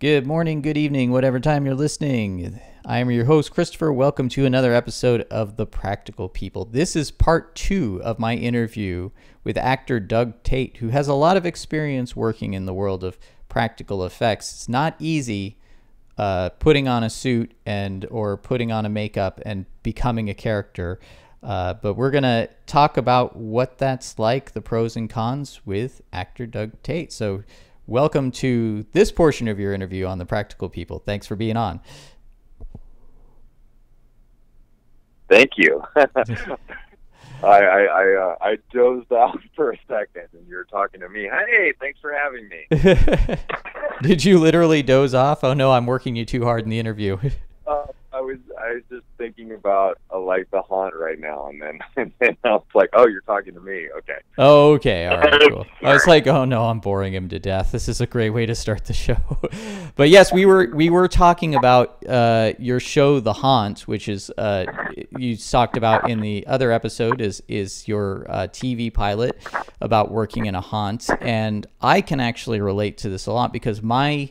Good morning, good evening, whatever time you're listening. I am your host, Christopher. Welcome to another episode of The Practical People. This is part two of my interview with actor Doug Tait, who has a lot of experience working in the world of practical effects. It's not easy uh, putting on a suit and or putting on a makeup and becoming a character. Uh, but we're going to talk about what that's like, the pros and cons with actor Doug Tait. So, welcome to this portion of your interview on the Practical People. Thanks for being on. Thank you. I I I, uh, I dozed off for a second, and you're talking to me. Hey, thanks for having me. Did you literally doze off? Oh no, I'm working you too hard in the interview. Uh, I was I was just thinking about a like the haunt right now, and then and then I was like, oh, you're talking to me. Okay. Oh, okay. All right. Cool. I was like, oh no, I'm boring him to death. This is a great way to start the show. but yes, we were we were talking about uh, your show, The Haunt, which is uh, you talked about in the other episode is is your uh, TV pilot about working in a haunt, and I can actually relate to this a lot because my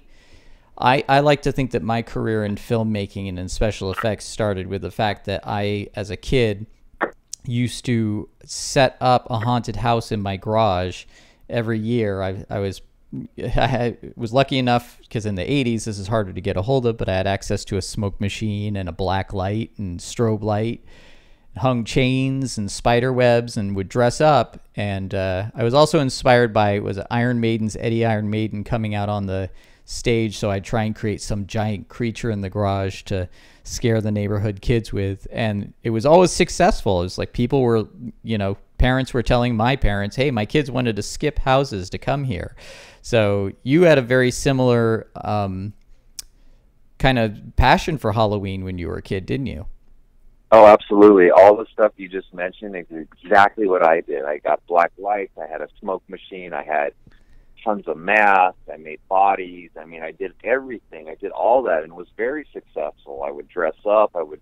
I, I like to think that my career in filmmaking and in special effects started with the fact that I, as a kid, used to set up a haunted house in my garage every year. I, I was I was lucky enough because in the 80s this is harder to get a hold of, but I had access to a smoke machine and a black light and strobe light, hung chains and spider webs, and would dress up. And uh, I was also inspired by was Iron Maiden's Eddie Iron Maiden coming out on the stage so I'd try and create some giant creature in the garage to scare the neighborhood kids with and it was always successful it was like people were you know parents were telling my parents hey my kids wanted to skip houses to come here so you had a very similar um, kind of passion for halloween when you were a kid didn't you Oh, absolutely. All the stuff you just mentioned is exactly what I did. I got black lights. I had a smoke machine. I had tons of math. I made bodies. I mean, I did everything. I did all that and was very successful. I would dress up. I would,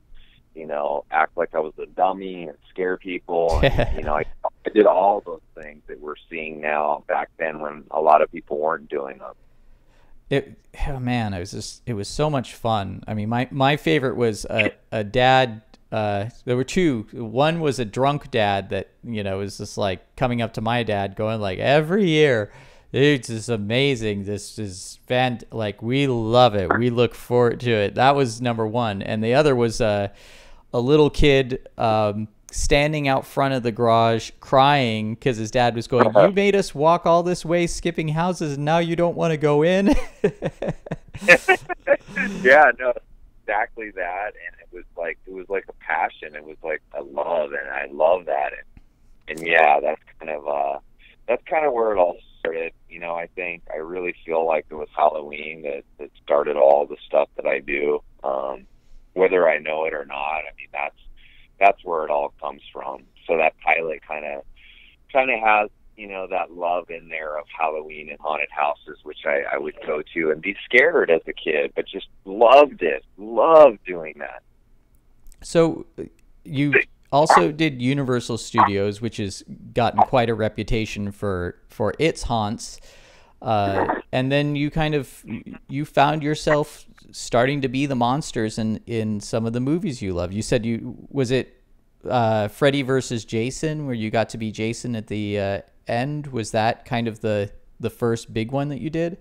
you know, act like I was a dummy and scare people. And, you know, I, I did all those things that we're seeing now back then when a lot of people weren't doing them. It, oh man, it was just, it was so much fun. I mean, my, my favorite was a, a dad uh, there were two. One was a drunk dad that you know was just like coming up to my dad, going like every year, it's just amazing. This is fan like we love it. We look forward to it. That was number one, and the other was uh, a little kid um, standing out front of the garage crying because his dad was going, "You made us walk all this way, skipping houses, and now you don't want to go in." yeah, no, exactly that, and it was like it was like a passion. It was like a love, and I love that, and and yeah, that's kind of uh, that's kind of where it all started. You know, I think I really feel like it was Halloween that, that started all the stuff that I do. Um, whether I know it or not, I mean that's that's where it all comes from. So that pilot kind of kind of has you know that love in there of Halloween and haunted houses, which I, I would go to and be scared as a kid, but just loved it, loved doing that. So you also did Universal Studios, which has gotten quite a reputation for for its haunts. Uh, and then you kind of you found yourself starting to be the monsters in in some of the movies you love. You said you was it uh, Freddy versus Jason, where you got to be Jason at the uh, end. Was that kind of the the first big one that you did?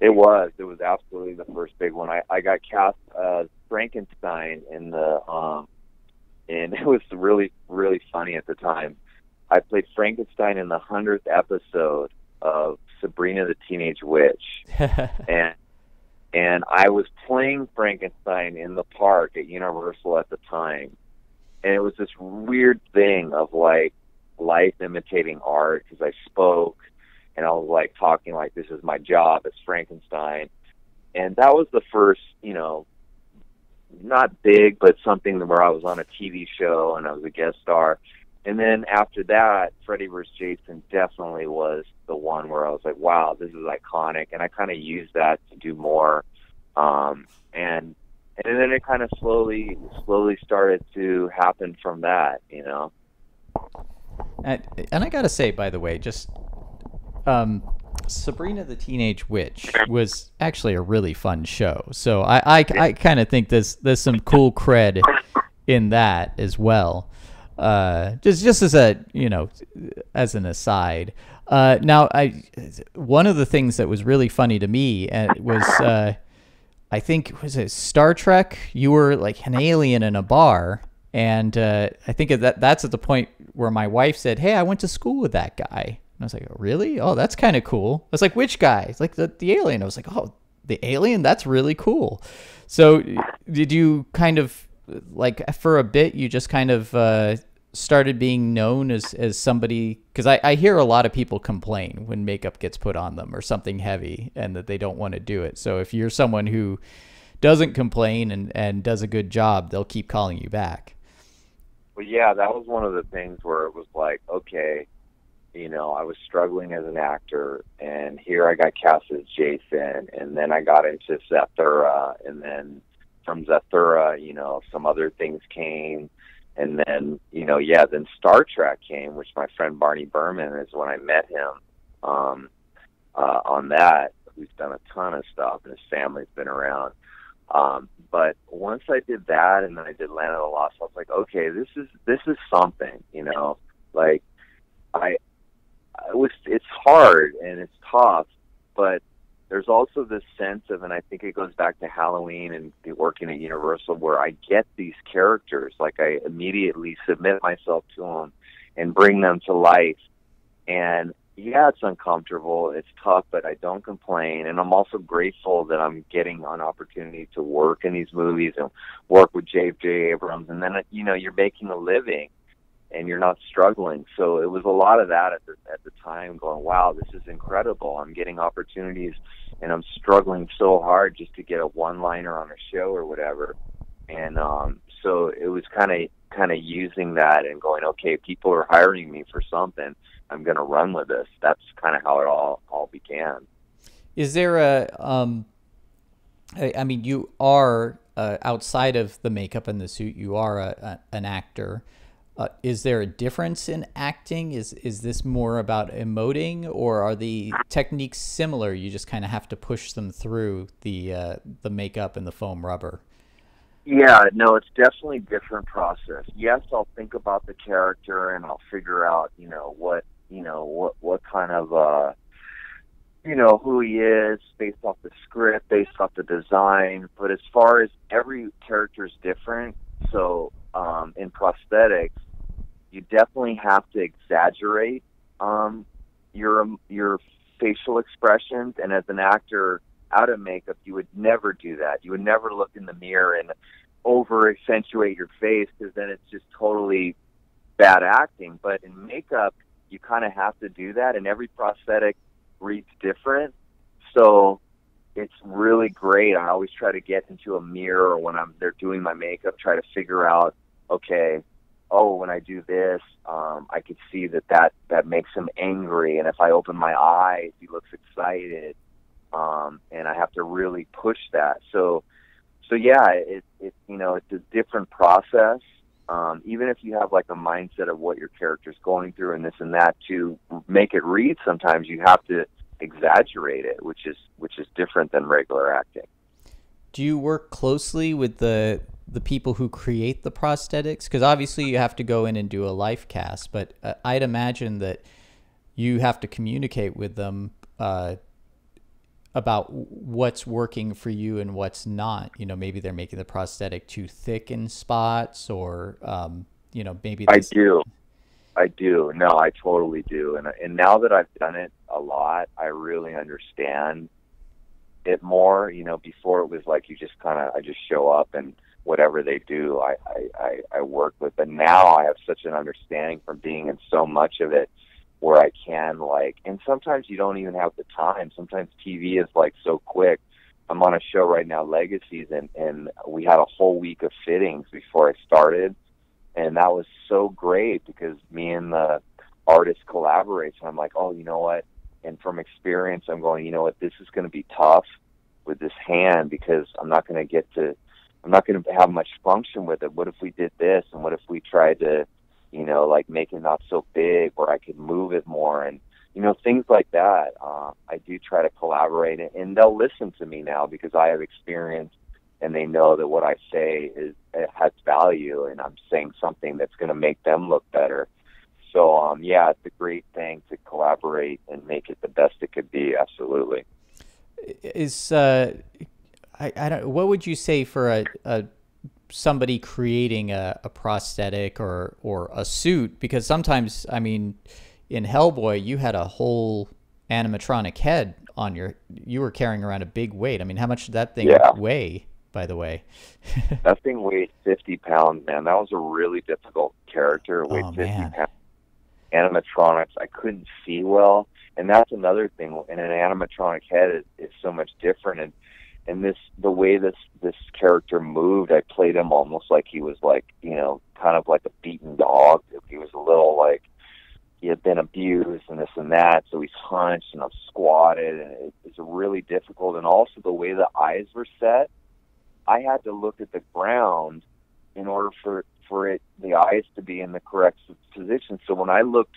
It was. It was absolutely the first big one. I, I got cast as Frankenstein in the um, and it was really really funny at the time. I played Frankenstein in the hundredth episode of Sabrina the Teenage Witch, and and I was playing Frankenstein in the park at Universal at the time, and it was this weird thing of like life imitating art because I spoke and I was like talking like this is my job as Frankenstein, and that was the first you know not big, but something where I was on a TV show and I was a guest star. And then after that, Freddy vs. Jason definitely was the one where I was like, wow, this is iconic. And I kind of used that to do more. Um, and, and then it kind of slowly, slowly started to happen from that, you know? And, and I got to say, by the way, just, um, Sabrina the Teenage Witch was actually a really fun show. So I I, I kind of think there's there's some cool cred in that as well. Uh, just just as a you know as an aside. Uh, now I one of the things that was really funny to me uh, was uh, I think it was it Star Trek. You were like an alien in a bar, and uh, I think that that's at the point where my wife said, "Hey, I went to school with that guy." And I was like, "Really? Oh, that's kind of cool." I was like, "Which guy?" It's like the the alien. I was like, "Oh, the alien? That's really cool." So, did you kind of like for a bit? You just kind of uh, started being known as as somebody because I, I hear a lot of people complain when makeup gets put on them or something heavy and that they don't want to do it. So if you're someone who doesn't complain and, and does a good job, they'll keep calling you back. Well, yeah, that was one of the things where it was like, okay, you know, I was struggling as an actor, and here I got cast as Jason, and then I got into Zathura, and then from Zathura, you know, some other things came and then you know yeah then star trek came which my friend barney Burman is when i met him um uh on that who's done a ton of stuff and his family's been around. Um but once i did that and then i did land of the lost i was like okay this is this is something you know? Like i it was it's hard and it's tough but there's also this sense of, and I think it goes back to Halloween and the working at Universal, where I get these characters, like I immediately submit myself to them and bring them to life. And yeah, it's uncomfortable, it's tough, but I don't complain. And I'm also grateful that I'm getting an opportunity to work in these movies and work with J.J. Abrams. And then, you know, you're making a living and you're not struggling. So it was a lot of that at the at the time, going, "Wow, this is incredible! I'm getting opportunities, and I'm struggling so hard just to get a one-liner on a show or whatever." And um, so it was kind of kind of using that and going, "Okay, people are hiring me for something. I'm going to run with this." That's kind of how it all all began. Is there a um, I, I mean, you are uh, outside of the makeup and the suit, you are a, a an actor. Uh, is there a difference in acting? Is is this more about emoting, or are the techniques similar? You just kind of have to push them through the uh, the makeup and the foam rubber. Yeah, no, it's definitely a different process. Yes, I'll think about the character and I'll figure out, you know, what you know what what kind of uh you know who he is based off the script, based off the design. But as far as every character is different, so um, in prosthetics, you definitely have to exaggerate um, your your facial expressions. And as an actor out of makeup, you would never do that. You would never look in the mirror and over accentuate your face because then it's just totally bad acting. But in makeup, you kind of have to do that, and every prosthetic reads different. So it's really great. I always try to get into a mirror when I'm they're doing my makeup, try to figure out, okay, oh, when I do this, um, I could see that, that that makes him angry, and if I open my eyes, he looks excited, um, and I have to really push that. So, so yeah, it, it you know it's a different process. Um, even if you have like a mindset of what your character's going through and this and that, to make it read, sometimes you have to exaggerate it, which is which is different than regular acting. Do you work closely with the the people who create the prosthetics? Because obviously you have to go in and do a life cast, but uh, I'd imagine that you have to communicate with them uh, about what's working for you and what's not. You know, maybe they're making the prosthetic too thick in spots, or um, you know, maybe I do. I do. No, I totally do. And and now that I've done it a lot, I really understand it more. You know, before it was like you just kind of I just show up and whatever they do, I, I, I, I work with. But now I have such an understanding from being in so much of it where I can like, and sometimes you don't even have the time. Sometimes TV is like so quick. I'm on a show right now, Legacies, and, and we had a whole week of fittings before I started. And that was so great because me and the artist collaborate. So I'm like, oh, you know what? And from experience, I'm going, you know what? This is going to be tough with this hand because I'm not going to get to I'm not going to have much function with it. What if we did this? And what if we tried to, you know, like make it not so big where I could move it more? And you know, things like that. Uh, I do try to collaborate, and they'll listen to me now because I have experience, and they know that what I say is it has value, and I'm saying something that's going to make them look better. So, um, yeah, it's a great thing to collaborate and make it the best it could be. Absolutely. Is uh, I, I don't. What would you say for a, a somebody creating a, a prosthetic or or a suit? Because sometimes, I mean in Hellboy, you had a whole animatronic head on your. You were carrying around a big weight. I mean, how much did that thing yeah. weigh? By the way, that thing weighed fifty pounds, man. That was a really difficult character. It weighed oh, fifty man. pounds. Animatronics, I couldn't see well, and that's another thing. And an animatronic head is, is so much different. And and this the way this this character moved, I played him almost like he was like you know kind of like a beaten dog. He was a little like he had been abused and this and that, so he's hunched and I'm squatted, and it, it's really difficult. And also the way the eyes were set, I had to look at the ground in order for for it the eyes to be in the correct position. So when I looked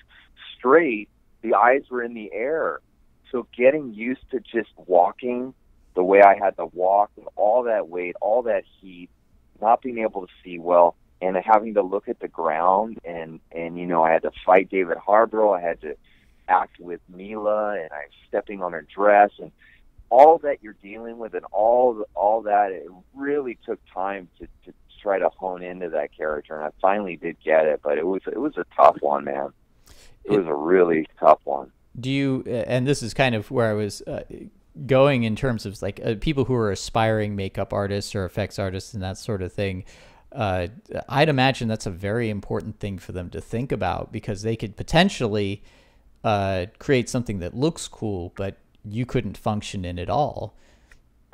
straight, the eyes were in the air. So getting used to just walking the way I had to walk with all that weight, all that heat, not being able to see well, and having to look at the ground and and you know I had to fight David Harbour, I had to act with Milla, and I'm stepping on her dress, and all that you're dealing with, and all all that it really took time to to try to hone into that character, and I finally did get it, but it was it was a tough one, man. It was a really tough one. Do you? And this is kind of where I was. Uh, going in terms of like uh, people who are aspiring makeup artists or effects artists and that sort of thing uh, I'd imagine that's a very important thing for them to think about because they could potentially uh, create something that looks cool, but you couldn't function in it all.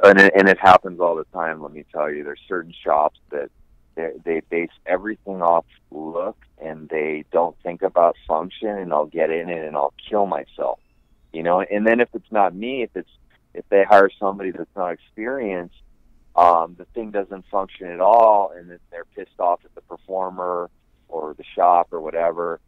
And it, and it happens all the time. Let me tell you, there's certain shops that they base everything off look, and they don't think about function. And I'll get in it, and I'll kill myself. You know. And then if it's not me, if it's if they hire somebody that's not experienced, um, the thing doesn't function at all, and then they're pissed off at the performer or the shop or whatever.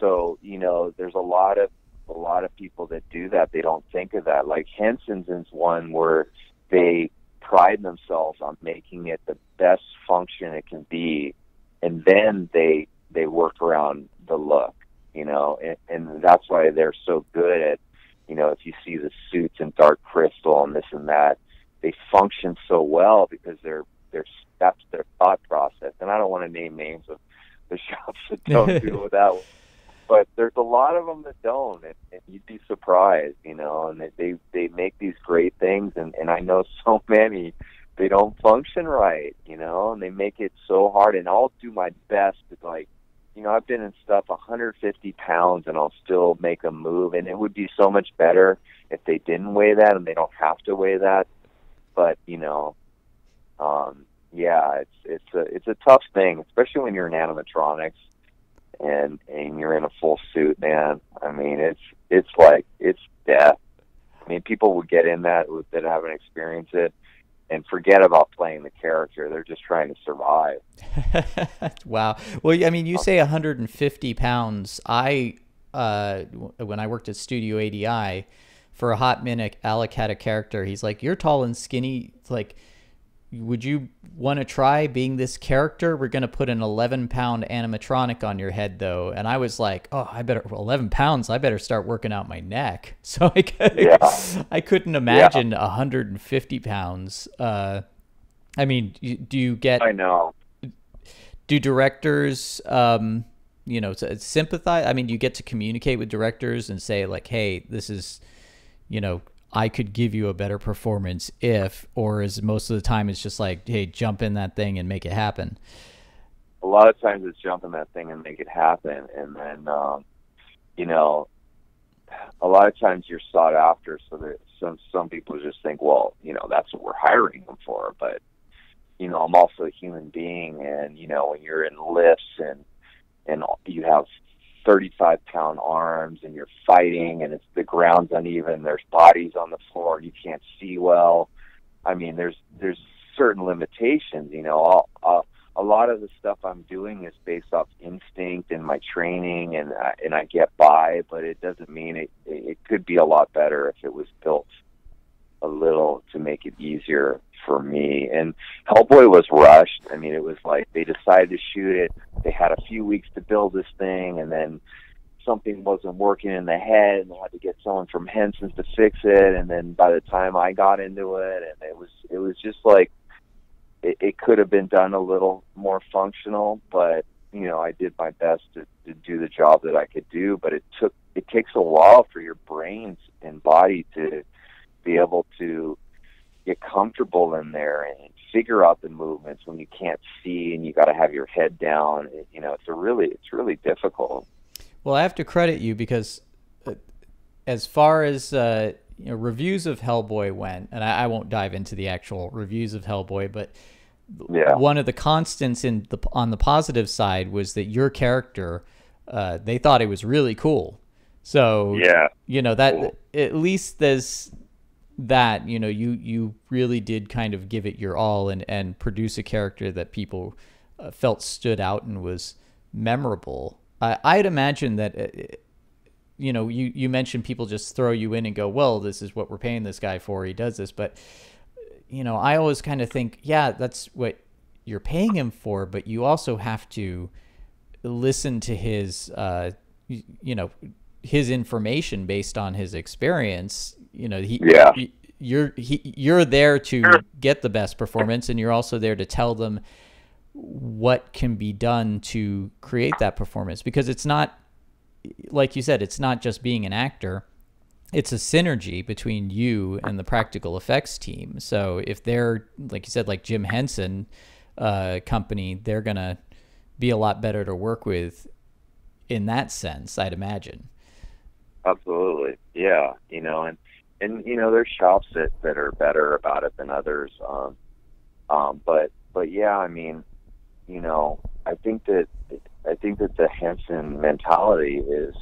So you know, there's a lot of a lot of people that do that. They don't think of that. Like Henson's is one where they pride themselves on making it the best function it can be, and then they they work around the look. You know, and, and that's why they're so good at. You know, if you see the suits and dark crystal and this and that, they function so well because they're they're that's their thought process. And I don't want to name names of the shops that don't do that. But there's a lot of them that don't, and, and you'd be surprised, you know. And they, they they make these great things, and and I know so many they don't function right, you know, and they make it so hard. And I'll do my best to like, you know, I've been in stuff 150 pounds, and I'll still make a move. And it would be so much better if they didn't weigh that, and they don't have to weigh that but you know, um, yeah, it's it's a it's a tough thing, especially when you're in animatronics and and you're in a full suit, man. I mean, it's it's like it's death. I mean, people would get in that that haven't experienced it and forget about playing the character. They're just trying to survive. wow. Well, I mean, you say 150 pounds. I uh, when I worked at Studio ADI for a hot minute, Alec had a character. He's like, "You're tall and skinny. It's like, would you want to try being this character? We're gonna put an 11 pound animatronic on your head, though." And I was like, "Oh, I better 11 pounds. I better start working out my neck." So I yeah. I couldn't imagine yeah. 150 pounds. Uh, I mean, do you get? I know. Do directors? Um, you know, sympathize. I mean, you get to communicate with directors and say like, "Hey, this is you know, I could give you a better performance if, or is most of the time it's just like, hey, jump in that thing and make it happen? A lot of times it's jump in that thing and make it happen. And then, um, you know, a lot of times you're sought after. So that some, some people just think, well, you know, that's what we're hiring them for. But, you know, I'm also a human being. And, you know, when you're in lifts and, and you have 35 pound arms and you're fighting and it's the ground's uneven there's bodies on the floor you can't see well i mean there's there's certain limitations you know I'll, I'll, a lot of the stuff I'm doing is based off instinct and my training, and I, and I get by. But it doesn't mean it. It could be a lot better if it was built a little to make it easier for me. And Hellboy was rushed. I mean, it was like they decided to shoot it. They had a few weeks to build this thing, and then something wasn't working in the head, and they had to get someone from Henson's to fix it. And then by the time I got into it, and it was it was just like it, it could have been done a little more functional, but you know, I did my best to, to do the job that I could do. But it took it takes a while for your brains and body to be able to get comfortable in there and figure out the movements when you can't see and you got to have your head down. You know, it's a really it's really difficult. Well, I have to credit you because uh, as far as uh, you know, reviews of Hellboy went, and I, I, won't dive into the actual reviews of Hellboy, but yeah. one of the constants in the on the positive side was that your character, uh, they thought it was really cool. So yeah, you know that cool. at least there's that you know you you really did kind of give it your all and and produce a character that people uh, felt stood out and was memorable. I, I'd imagine that. Uh, you know, you, you mentioned people just throw you in and go, well, this is what we're paying this guy for. He does this. But, you know, I always kind of think, yeah, that's what you're paying him for. But you also have to listen to his, uh, you know, his information based on his experience you know he yeah. you're he, you're there to get the best performance and you're also there to tell them what can be done to create that performance. Because it's not like you said it's not just being an actor. It's a synergy between you and the practical effects team. So if they're like you said like jim henson uh, company they're gonna be a lot better to work with in that sense i'd imagine. Absolutely. Yeah you know and and you know there's shops that that are better about it than others um um but but yeah i mean you know i think that i think that the henson mentality is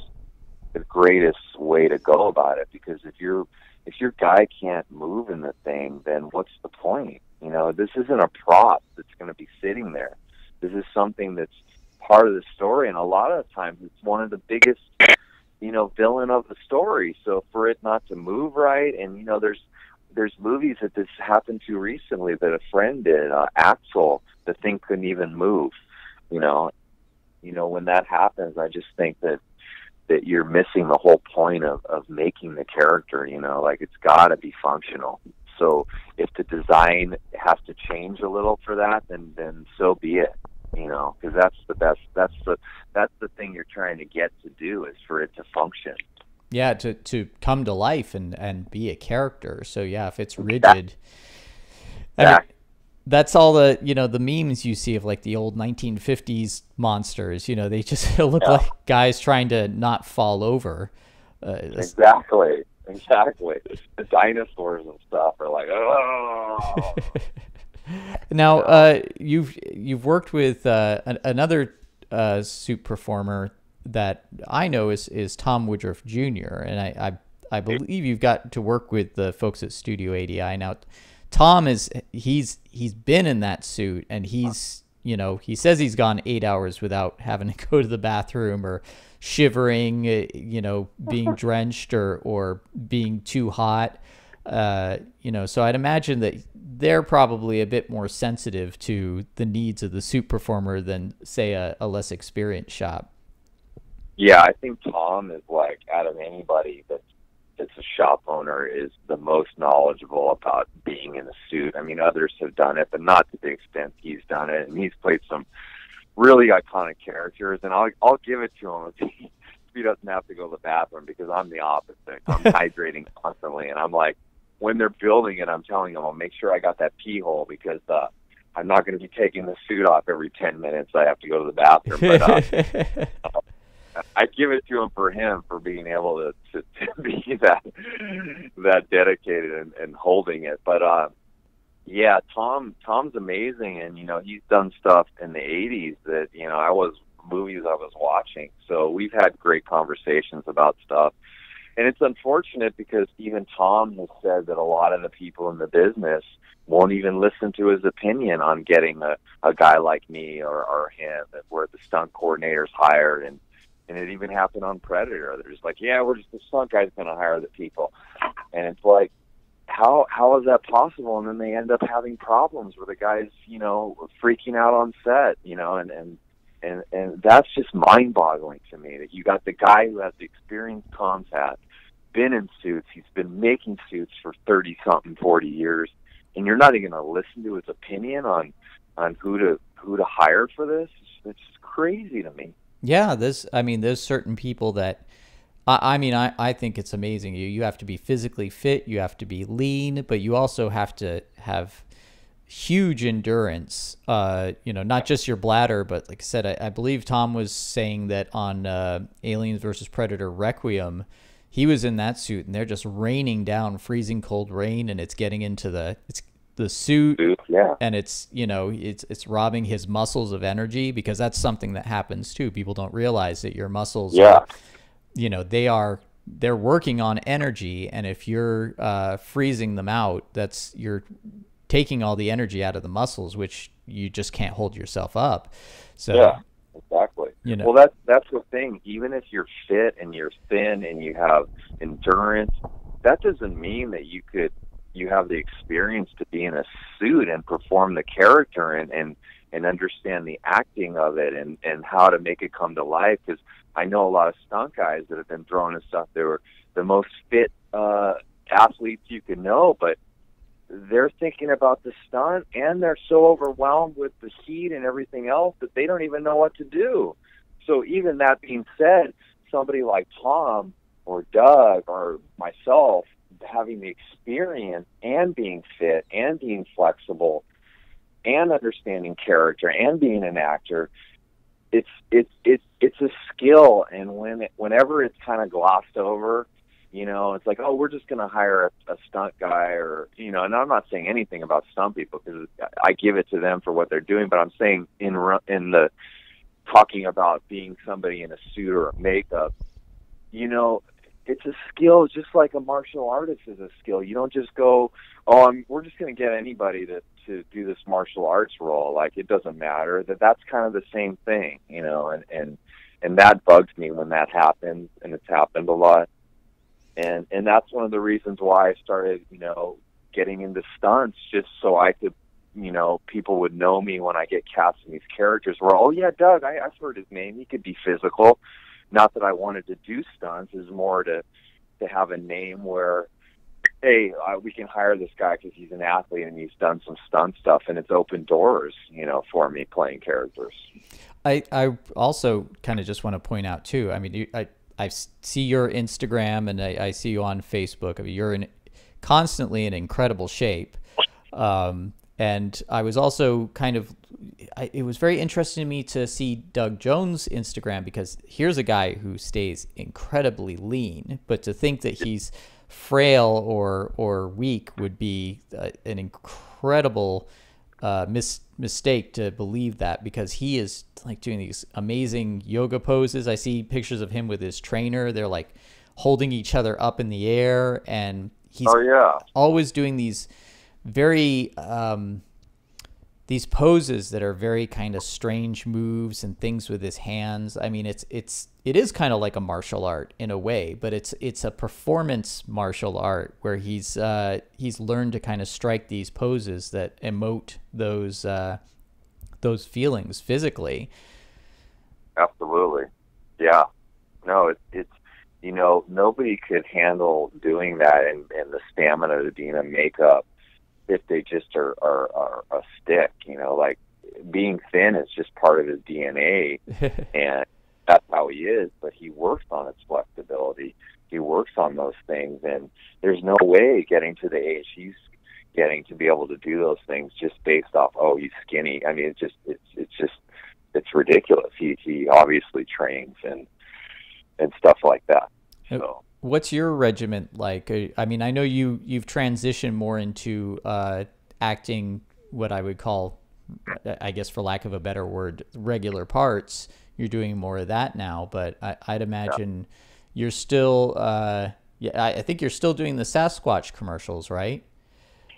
the greatest way to go about it because if you're if your guy can't move in the thing then what's the point? You know this isn't a prop that's going to be sitting there. This is something that's part of the story and a lot of times it's one of the biggest you know villain of the story. So for it not to move right, and you know there's there's movies that this happened to recently that a friend did. Uh, Axel, the thing couldn't even move. You know, you know when that happens, I just think that that you're missing the whole point of of making the character. You know, like it's got to be functional. So if the design has to change a little for that, then then so be it you know, because that's the best. That's the that's the thing you're trying to get to do is for it to function. Yeah, to to come to life and and be a character. So yeah, if it's rigid, I mean, that's all the you know the memes you see of like the old 1950s monsters. You know, they just look yeah. like guys trying to not fall over. Uh, exactly, exactly. The dinosaurs and stuff are like, oh. Now, uh, you've you've worked with uh, another uh, suit performer that I know is is Tom Woodruff Jr. and I, I I believe you've got to work with the folks at Studio ADI. Now, Tom is he's he's been in that suit and he's you know he says he's gone eight hours without having to go to the bathroom or shivering, uh, you know, being drenched or or being too hot. Uh, you know, so I'd imagine that they're probably a bit more sensitive to the needs of the suit performer than say a, a less experienced shop. Yeah, I think Tom is like out of anybody that's that's a shop owner is the most knowledgeable about being in a suit. I mean, others have done it, but not to the extent he's done it. And he's played some really iconic characters, and I'll I'll give it to him if he, if he doesn't have to go to the bathroom because I'm the opposite. I'm hydrating constantly, and I'm like, when they're building it, I'm telling them, I'll make sure I got that pee hole because uh, I'm not going to be taking the suit off every 10 minutes. I have to go to the bathroom. But, uh, I give it to him for him for being able to, to, to be that that dedicated and, and holding it. But uh, yeah, Tom Tom's amazing, and you know he's done stuff in the '80s that you know I was movies I was watching. So we've had great conversations about stuff and it's unfortunate because even Tom has said that a lot of the people in the business won't even listen to his opinion on getting a, a guy like me or, or him, where the stunt coordinator's hired and and it even happened on Predator. They're just like, yeah, we're just the stunt guy's going to hire the people, and it's like, how how is that possible? And then they end up having problems where the guys, you know, freaking out on set, you know, and and and and that's just mind-boggling to me that you got the guy who has the experience had, been in suits, he's been making suits for thirty something, forty years, and you're not even going to listen to his opinion on on who to who to hire for this. It's, it's crazy to me. Yeah, there's. I mean, there's certain people that. I, I mean, I, I think it's amazing. You you have to be physically fit. You have to be lean, but you also have to have huge endurance. Uh, you know, not just your bladder, but like I said, I, I believe Tom was saying that on uh, Aliens versus Predator Requiem, he was in that suit, and they're just raining down freezing cold rain, and it's getting into the it's the suit, yeah. and it's you know it's it's robbing his muscles of energy because that's something that happens too. People don't realize that your muscles, yeah, are, you know, they are they're working on energy, and if you're uh, freezing them out, that's you're taking all the energy out of the muscles, which you just can't hold yourself up. So yeah, exactly. You know, well, that's that's the thing. Even if you're fit and you're thin and you have endurance, that doesn't mean that you could you have the experience to be in a suit and perform the character and and and understand the acting of it and and how to make it come to life because I know a lot of stunt guys that have been thrown and stuff they were the most fit uh athletes you could know but they're thinking about the stunt and they're so overwhelmed with the heat and everything else that they don't even know what to do. So even that being said, somebody like Tom or Doug or myself having the experience and being fit and being flexible and understanding character and being an actor, it's it's it's it's a skill and when it, whenever it's kind of glossed over you know, it's like, oh, we're just going to hire a, a stunt guy, or you know. And I'm not saying anything about stunt people because I give it to them for what they're doing. But I'm saying in in the talking about being somebody in a suit or a makeup, you know, it's a skill just like a martial artist is a skill. You don't just go, oh, I'm, we're just going to get anybody to to do this martial arts role. Like it doesn't matter. That that's kind of the same thing, you know. And and and that bugs me when that happens, and it's happened a lot and and that's one of the reasons why I started, you know, getting into stunts just so I could, you know, people would know me when I get cast in these characters. Where oh yeah, Doug, I, I've heard his name. He could be physical. Not that I wanted to do stunts, is more to to have a name where hey, uh, we can hire this guy because he's an athlete and he's done some stunt stuff, and it's opened doors, you know, for me playing characters. I I also kind of just want to point out too. I mean, you, I I see your Instagram and I, I see you on Facebook. I mean, you're in constantly in incredible shape. Um, and I was also kind of, I, it was very interesting to me to see Doug Jones' Instagram because here's a guy who stays incredibly lean, but to think that he's frail or or weak would be uh, an incredible uh, mis- mistake to believe that because he is like doing these amazing yoga poses. I see pictures of him with his trainer. They're like holding each other up in the air, and he's oh, yeah. always doing these very um, these poses that are very kind of strange moves and things with his hands. I mean, it's it's it is kind of like a martial art in a way, but it's it's a performance martial art where he's uh, he's learned to kind of strike these poses that emote those uh, those feelings physically. Absolutely, yeah. No, it's it's you know nobody could handle doing that and, and the stamina to be in a makeup if they just are, are, are a stick, you know, like being thin is just part of his DNA and that's how he is, but he works on his flexibility. He works on those things and there's no way getting to the age he's getting to be able to do those things just based off oh he's skinny. I mean it's just it's it's just it's ridiculous. He he obviously trains and and stuff like that. So What's your regiment like? Uh, I mean, I know you you've transitioned more into uh, acting what I would call, I guess, for lack of a better word, regular parts. You're doing more of that now, but I, I'd imagine yeah. you're still uh, Yeah, I, I think you're still doing the Sasquatch commercials, right?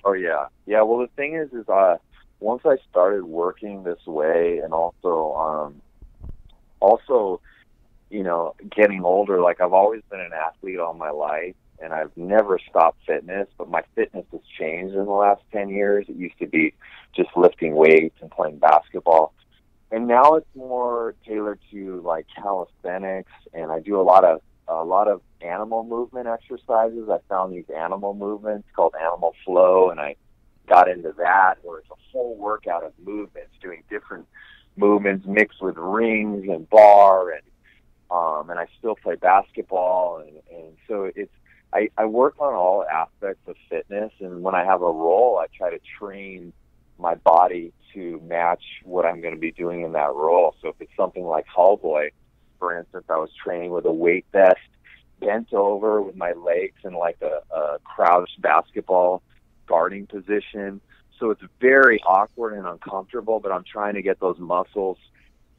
Oh yeah, yeah. Well, the thing is, is uh, once I started working this way, and also, um, also, you know, getting older. Like I've always been an athlete all my life, and I've never stopped fitness. But my fitness has changed in the last ten years. It used to be just lifting weights and playing basketball, and now it's more tailored to like calisthenics. And I do a lot of a lot of animal movement exercises. I found these animal movements called animal flow, and I got into that, where it's a whole workout of movements, doing different movements mixed with rings and bar, and um, and I still play basketball, and and so it's I, I work on all aspects of fitness, and when I have a role, I try to train my body to match what I'm going to be doing in that role. So if it's something like Hellboy, for instance, I was training with a weight vest, bent over with my legs in like a, a crouched basketball guarding position. So it's very awkward and uncomfortable, but I'm trying to get those muscles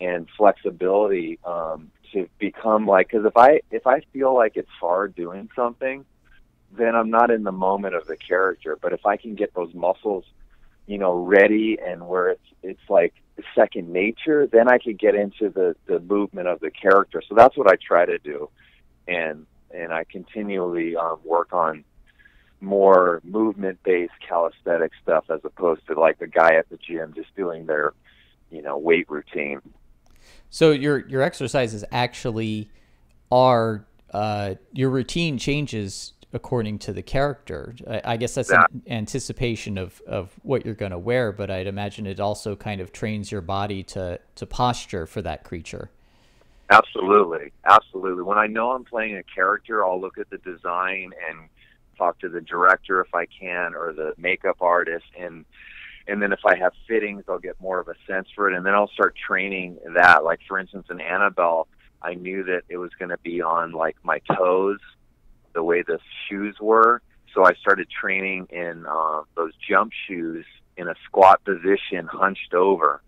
and flexibility um, to become like because if I if I feel like it's hard doing something, then I'm not in the moment of the character. But if I can get those muscles, you know, ready and where it's it's like second nature, then I can get into the the movement of the character. So that's what I try to do, and and I continually um, work on more movement based calisthenic stuff as opposed to like the guy at the gym just doing their you know weight routine. So your your exercises actually are uh, your routine changes according to the character. I, I guess that's yeah. an anticipation of, of what you're going to wear, but I'd imagine it also kind of trains your body to, to posture for that creature. Absolutely. Absolutely. When I know I'm playing a character, I'll look at the design and talk to the director if I can or the makeup artist and and then if I have fittings I'll get more of a sense for it and then I'll start training that like for instance in Annabelle I knew that it was going to be on like my toes the way the shoes were. So I started training in uh, those jump shoes in a squat position, hunched over,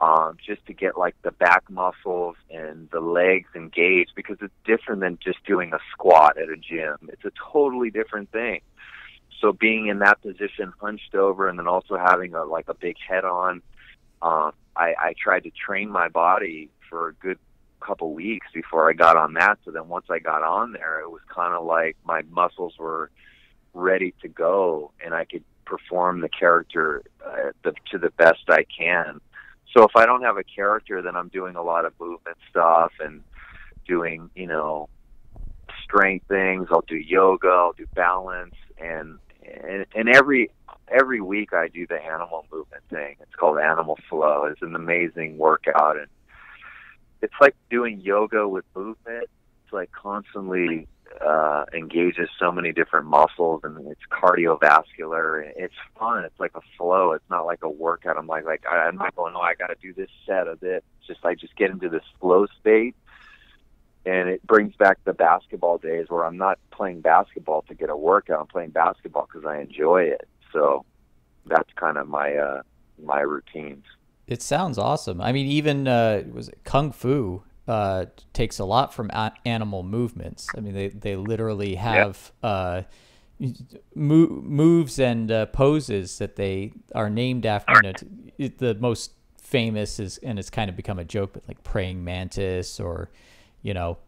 um, just to get like the back muscles and the legs engaged because it's different than just doing a squat at a gym. It's a totally different thing. So being in that position, hunched over, and then also having a like a big head on, um, I, I tried to train my body for a good couple weeks before I got on that. So then once I got on there, it was kind of like my muscles were ready to go, and I could perform the character uh, the, to the best I can. So if I don't have a character, then I'm doing a lot of movement stuff and doing, you know, strength things. I'll do yoga. I'll do balance, and and, and every every week I do the animal movement thing. It's called Animal Flow. It's an amazing workout, and it's like doing yoga with movement. It's like constantly uh, engages so many different muscles and it's cardiovascular. It's fun. It's like a flow. It's not like a workout. I'm like like I'm not going. Oh, I got to do this set of it. It's just I just get into this flow state, and it brings back the basketball days where I'm not playing basketball to get a workout. I'm playing basketball because I enjoy it. So that's kind of my uh, my routines. It sounds awesome. I mean, even uh, was it Kung Fu uh, takes a lot from a- animal movements. I mean, they they literally have uh, mo- moves and uh, poses that they are named after. You know, to, the most famous is, and it's kind of become a joke, but like praying mantis or, you know,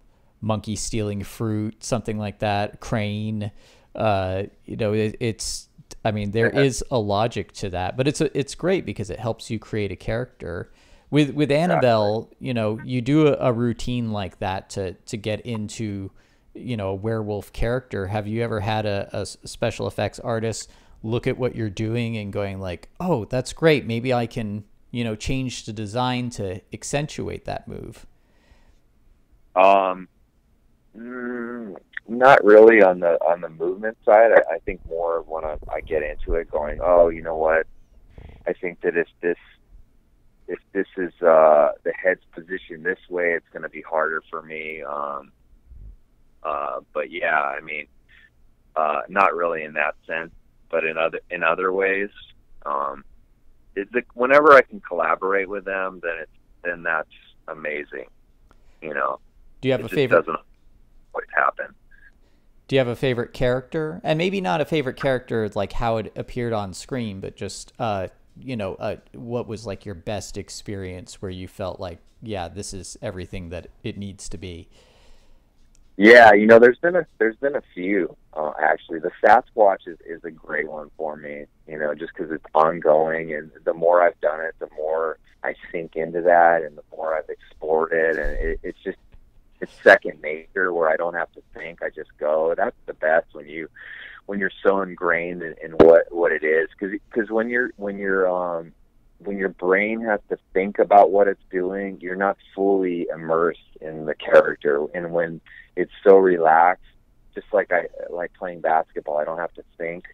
monkey stealing fruit, something like that. Crane. Uh, you know, it, it's I mean, there is a logic to that, but it's a, it's great because it helps you create a character. With with Annabelle, exactly. you know, you do a, a, routine like that to to get into, you know, a werewolf character. Have you ever had a, a special effects artist look at what you're doing and going like, "Oh, that's great. Maybe I can, you know, change the design to accentuate that move." Um, mm, not really on the on the movement side. I, I think more when I, I get into it, going, oh, you know what? I think that if this if this is uh, the head's position this way, it's going to be harder for me. Um, uh, but yeah, I mean, uh, not really in that sense, but in other in other ways. Um, it, the, whenever I can collaborate with them, then it's then that's amazing. You know. Do you have it a favorite? Doesn't always happen do you have a favorite character? And maybe not a favorite character like how it appeared on screen, but just uh, you know, uh, what was like your best experience where you felt like, yeah, this is everything that it needs to be. Yeah, you know, there's been a there's been a few uh, actually. The Sasquatch is is a great one for me. You know, just because it's ongoing, and the more I've done it, the more I sink into that, and the more I've explored it, and it, it's just it's second nature where I don't have to think. I just go. That's the best when you when you're so ingrained in, in what what it is because because when you're when you're um when your brain has to think about what it's doing, you're not fully immersed in the character. And when it's so relaxed, just like I like playing basketball, I don't have to think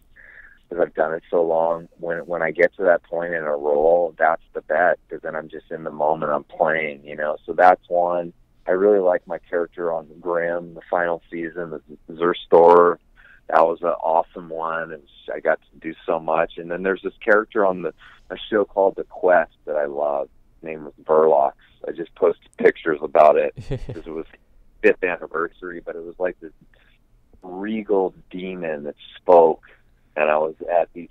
because I've done it so long. When when I get to that point in a role, that's the bet because then I'm just in the moment. I'm playing, you know. So that's one. I really like my character on Grimm, the final season, the Zerstorer. That was an awesome one, and I got to do so much. And then there's this character on the a show called The Quest that I love. His name was Verlox. I just posted pictures about it because it was fifth anniversary, but it was like this regal demon that spoke, and I was at these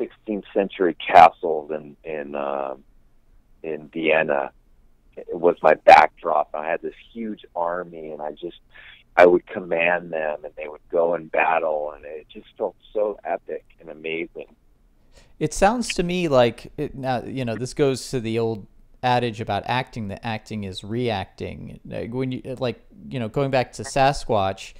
16th century castles in in uh, in Vienna, was my backdrop. I had this huge army, and I just I would command them, and they would go and battle, and it just felt so epic and amazing. It sounds to me like it, now you know this goes to the old adage about acting that acting is reacting. When you like you know going back to Sasquatch.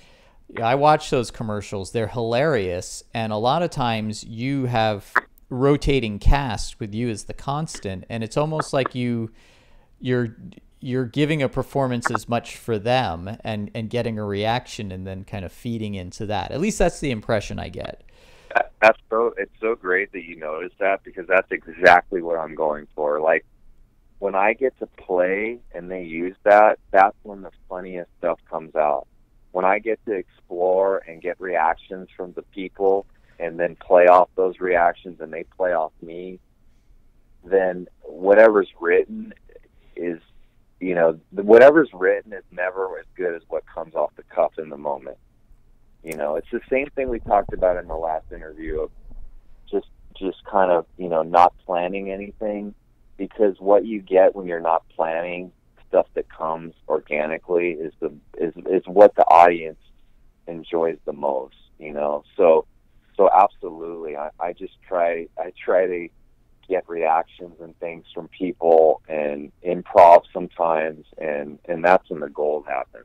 I watch those commercials. They're hilarious. And a lot of times you have rotating cast with you as the constant. And it's almost like you you're you're giving a performance as much for them and and getting a reaction and then kind of feeding into that. At least that's the impression I get. That's so it's so great that you notice that because that's exactly what I'm going for. Like when I get to play and they use that, that's when the funniest stuff comes out. When I get to explore and get reactions from the people and then play off those reactions and they play off me, then whatever's written is you know whatever's written is never as good as what comes off the cuff in the moment. You know it's the same thing we talked about in the last interview of just just kind of you know not planning anything because what you get when you're not planning stuff that comes organically is the is is what the audience enjoys the most you know? So so absolutely i i just try i try to get reactions and things from people and improv sometimes and and that's when the gold happens.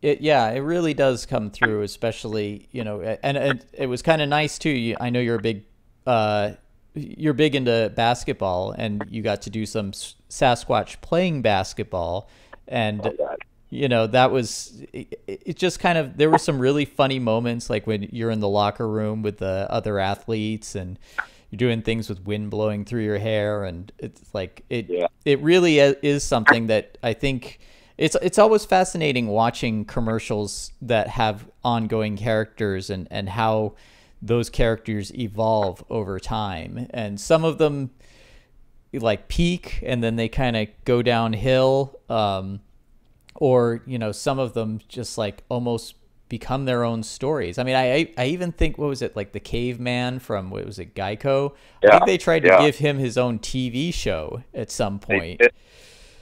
It yeah it really does come through especially you know and, and it was kind of nice too i know you're a big uh you're big into basketball and you got to do some sasquatch playing basketball and oh, you know that was it, it, just kind of there were some really funny moments like when you're in the locker room with the other athletes and you're doing things with wind blowing through your hair and it's like it yeah. it really is something that I think it's it's always fascinating watching commercials that have ongoing characters and and how those characters evolve over time and some of them like peak and then they kind of go downhill um, or you know some of them just like almost become their own stories. I mean, I I even think what was it like the caveman from what was it Geico? Yeah. I think they tried to yeah. give him his own TV show at some point. They did.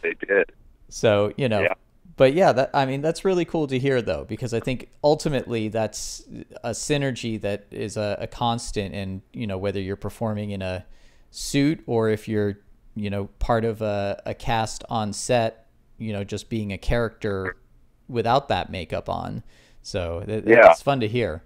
They did. So you know, yeah. but yeah, that I mean that's really cool to hear though because I think ultimately that's a synergy that is a, a constant in you know whether you're performing in a suit or if you're you know part of a, a cast on set, you know just being a character without that makeup on. So it, yeah. it's fun to hear.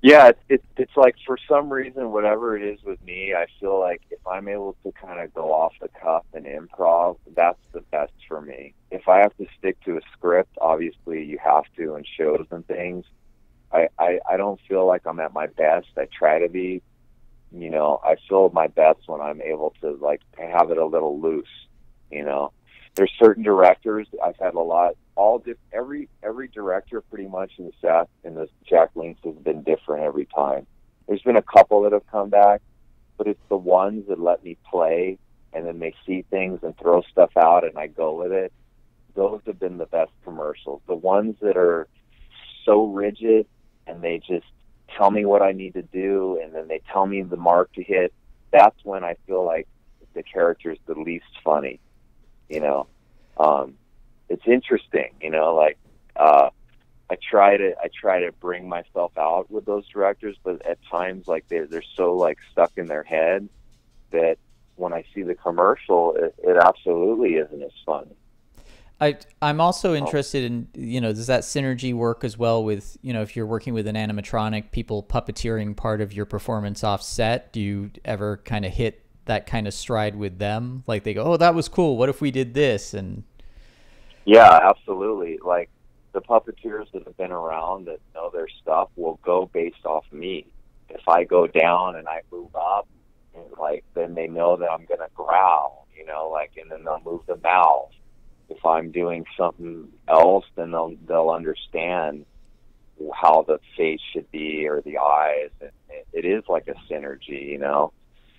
Yeah, it's, it's it's like for some reason, whatever it is with me, I feel like if I'm able to kind of go off the cuff and improv, that's the best for me. If I have to stick to a script, obviously you have to in shows and things. I, I I don't feel like I'm at my best. I try to be, you know. I feel my best when I'm able to like have it a little loose, you know there's certain directors I've had a lot. All diff, every every director pretty much in the Seth in the Jack Links has been different every time. There's been a couple that have come back, but it's the ones that let me play and then they see things and throw stuff out and I go with it. Those have been the best commercials. The ones that are so rigid and they just tell me what I need to do and then they tell me the mark to hit, that's when I feel like the character is the least funny. You know, um, it's interesting. You know, like uh, I try to I try to bring myself out with those directors, but at times like they they're so like stuck in their head that when I see the commercial, it, it absolutely isn't as fun. I I'm also interested in you know does that synergy work as well with you know if you're working with an animatronic people puppeteering part of your performance off set do you ever kind of hit that kind of stride with them. Like they go oh that was cool. What if we did this? And yeah absolutely. Like the puppeteers that have been around that know their stuff will go based off me. If I go down and I move up like then they know that I'm gonna growl you know like and then they'll move the mouth. If I'm doing something else, then they'll they'll understand how the face should be or the eyes. And it is like a synergy, you know,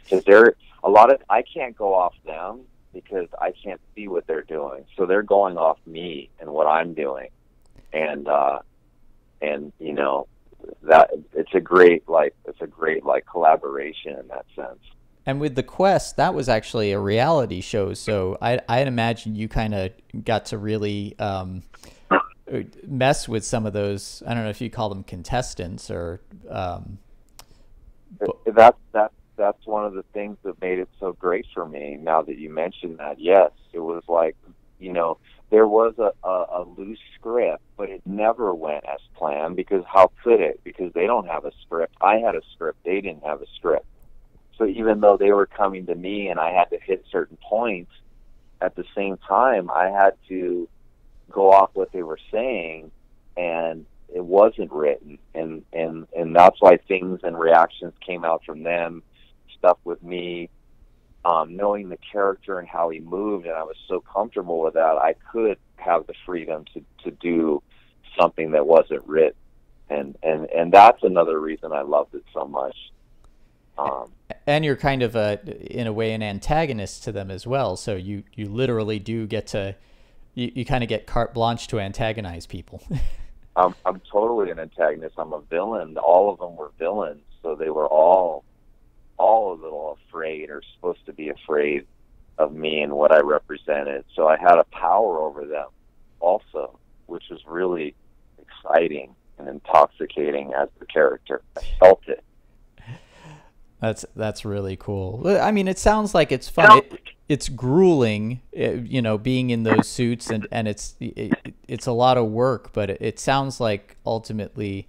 because they're a lot of I can't go off them because I can't see what they're doing, so they're going off me and what I'm doing, and uh, and you know that it's a great like it's a great like collaboration in that sense. And with the quest, that was actually a reality show, so I I'd imagine you kind of got to really um, mess with some of those. I don't know if you call them contestants or. Um, that's that's that's one of the things that made it so great for me. Now that you mentioned that, yes, it was like you know there was a, a, a loose script, but it never went as planned because how could it? Because they don't have a script. I had a script. They didn't have a script. So even though they were coming to me and I had to hit certain points, at the same time I had to go off what they were saying and it wasn't written and and and that's why things and reactions came out from them stuff with me um knowing the character and how he moved and I was so comfortable with that I could have the freedom to to do something that wasn't written and and and that's another reason I loved it so much um, and you're kind of a, in a way, an antagonist to them as well. So you you literally do get to, you, you kind of get carte blanche to antagonize people. I'm I'm totally an antagonist. I'm a villain. All of them were villains, so they were all all a little afraid or supposed to be afraid of me and what I represented. So I had a power over them also, which was really exciting and intoxicating as the character. I felt it. That's that's really cool. I mean, it sounds like it's fun. It, it's grueling, eh, you know, being in those suits, and and it's it, it's a lot of work. But it sounds like ultimately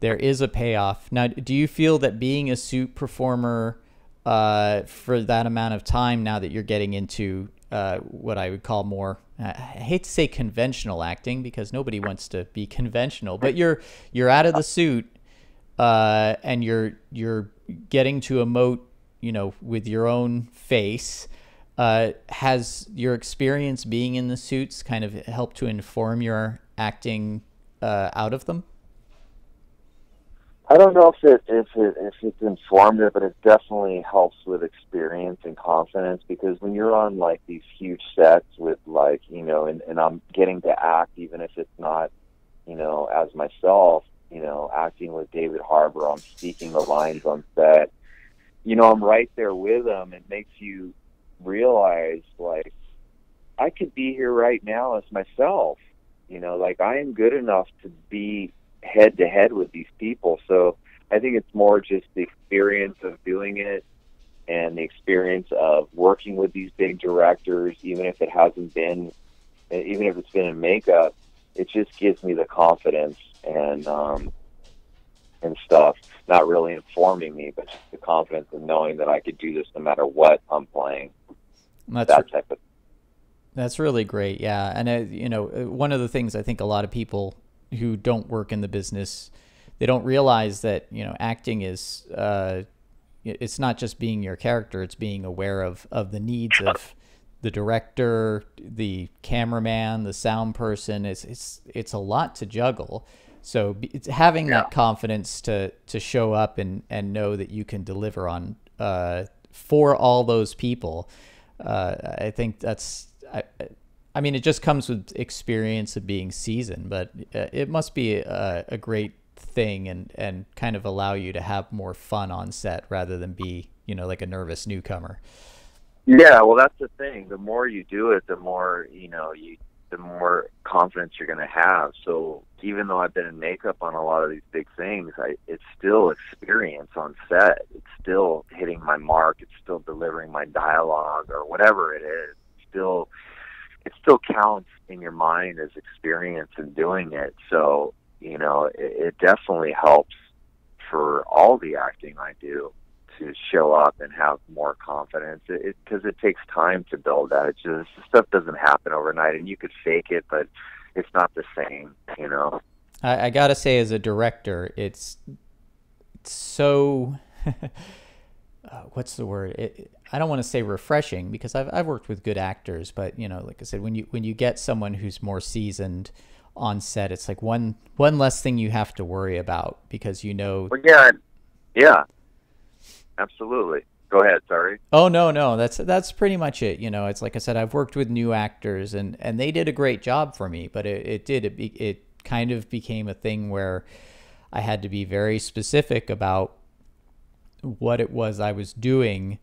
there is a payoff. Now, do you feel that being a suit performer uh, for that amount of time, now that you're getting into uh, what I would call more, I hate to say conventional acting because nobody wants to be conventional, but you're you're out of the suit uh, and you're you're getting to emote, you know, with your own face. Uh, has your experience being in the suits kind of helped to inform your acting uh, out of them? I don't know if it if it if it's informative, but it definitely helps with experience and confidence because when you're on like these huge sets with like you know, and, and I'm getting to act even if it's not you know as myself, you know, acting with David Harbour. I'm speaking the lines on set. You know, I'm right there with him. It makes you realize, like, I could be here right now as myself. You know, like I am good enough to be head to head with these people. So I think it's more just the experience of doing it and the experience of working with these big directors, even if it hasn't been, even if it's been in makeup, it just gives me the confidence and um, and stuff. Not really informing me, but just the confidence of knowing that I could do this no matter what I'm playing. That's that type of. That's really great, yeah. And uh, you know, uh, one of the things I think a lot of people who don't work in the business, they don't realize that you know acting is. Uh, it's not just being your character; it's being aware of of the needs of the director, the cameraman, the sound person. It's it's it's a lot to juggle. So it's having yeah. that confidence to to show up and and know that you can deliver on uh, for all those people. Uh, I think that's I, I mean, it just comes with experience of being seasoned, but uh, it must be a, a great thing and and kind of allow you to have more fun on set rather than be you know like a nervous newcomer. Yeah, well, that's the thing. The more you do it, the more you know you the more confidence you're going to have. So even though I've been in makeup on a lot of these big things, I it's still experience on set. It's still hitting my mark. It's still delivering my dialogue or whatever it is. It's still it still counts in your mind as experience in doing it. So you know, it, it definitely helps for all the acting I do to show up and have more confidence because it, it, it takes time to build that. It just stuff doesn't happen overnight, and you could fake it, but it's not the same, you know. I, I gotta say, as a director, it's, it's so. uh, what's the word? It, I don't want to say refreshing because I've I've worked with good actors, but you know, like I said, when you when you get someone who's more seasoned on set, it's like one one less thing you have to worry about because you know. Well, yeah, yeah, absolutely. Go ahead. Sorry. Oh no, no, that's that's pretty much it. You know, it's like I said, I've worked with new actors, and and they did a great job for me, but it, it did it, it kind of became a thing where I had to be very specific about what it was I was doing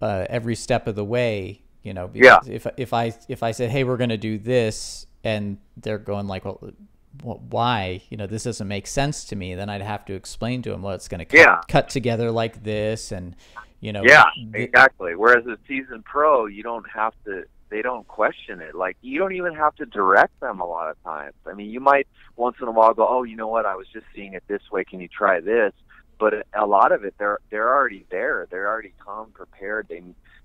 uh, every step of the way. You know, yeah. if if I if I said, hey, we're going to do this, and they're going like, well, why? You know, this doesn't make sense to me. Then I'd have to explain to them, well, it's going to cut, yeah. cut together like this, and you know. Yeah, exactly. Whereas a season pro, you don't have to. They don't question it. Like you don't even have to direct them a lot of times. I mean, you might once in a while go, "Oh, you know what? I was just seeing it this way. Can you try this?" But a lot of it, they're they're already there. They're already come prepared. They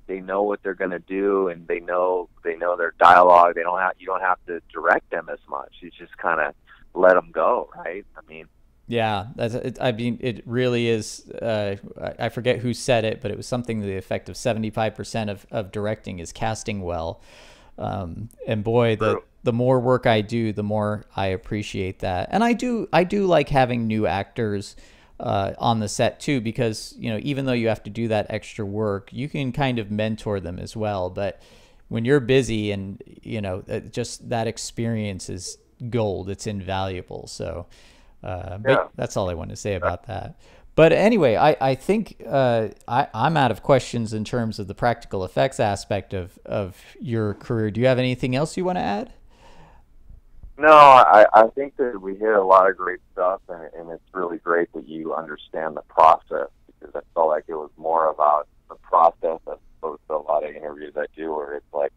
they know what they're going to do and they know they know their dialogue. They don't have you don't have to direct them as much. You just kind of let them go right? I mean yeah that's it, i mean it really is uh, i forget who said it but it was something to the effect of 75% of, of directing is casting well. Um, and boy the the more work i do the more i appreciate that. And i do i do like having new actors uh, on the set too, because you know even though you have to do that extra work, you can kind of mentor them as well. But when you're busy and you know just that experience is gold, it's invaluable. So, uh, yeah. that's all I want to say about that. But anyway, I, I think uh, I, I'm out of questions in terms of the practical effects aspect of, of your career. Do you have anything else you want to add? No, I, I think that we hit a lot of great stuff, and, and it's really great that you understand the process because I felt like it was more about the process as opposed to a lot of interviews I do where it's like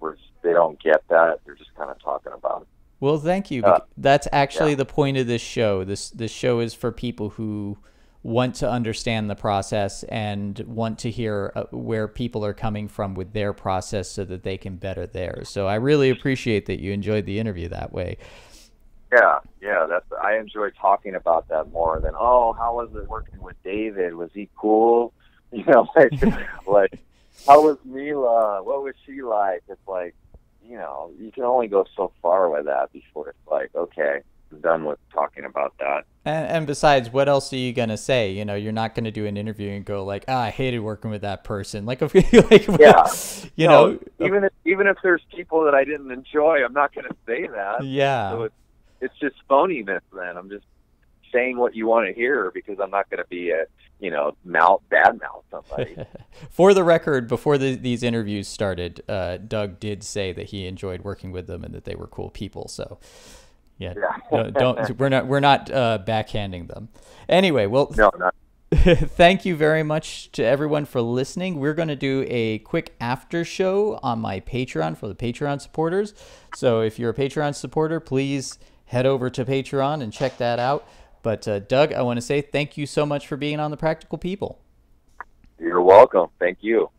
where they don't get that; they're just kind of talking about it. Well, thank you. Uh, That's actually yeah. the point of this show. This this show is for people who want to understand the process and want to hear uh, where people are coming from with their process so that they can better theirs. So I really appreciate that you enjoyed the interview that way. Yeah, yeah, that's I enjoy talking about that more than oh, how was it working with David? Was he cool? You know, like like how was Milla? What was she like? It's like, you know, you can only go so far with that before it's like, okay, done with talking about that. And, and besides, what else are you gonna say? You know, you're not gonna do an interview and go like, "Ah, I hated working with that person." Like, if like, yeah, you no, know, even if even if there's people that I didn't enjoy, I'm not gonna say that. Yeah, so it's it's just phoniness. Then I'm just saying what you want to hear because I'm not gonna be a you know mouth bad mouth somebody. For the record, before the, these interviews started, uh, Doug did say that he enjoyed working with them and that they were cool people. So yeah, yeah. don't we're not we're not uh, backhanding them. Anyway, well, no, not. thank you very much to everyone for listening. We're going to do a quick after show on my Patreon for the Patreon supporters. So if you're a Patreon supporter, please head over to Patreon and check that out. But uh, Doug, I want to say thank you so much for being on the Practical People. You're welcome. Thank you.